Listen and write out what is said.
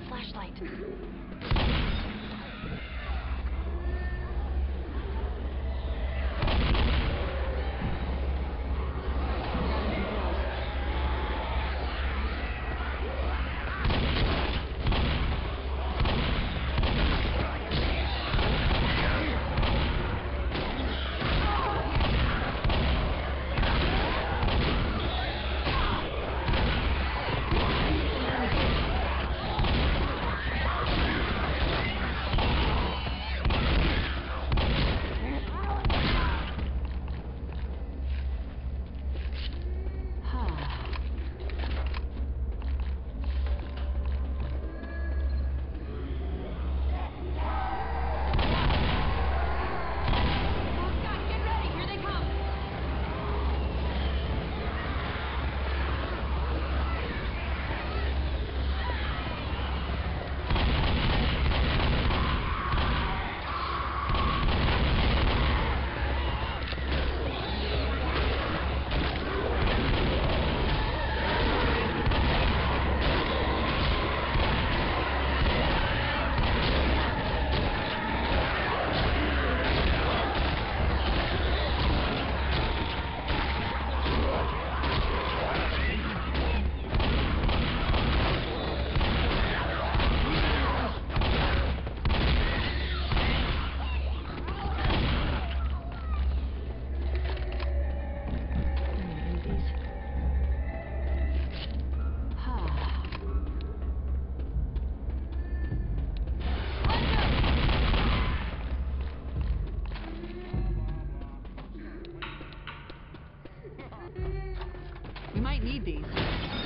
your flashlight. We might need these.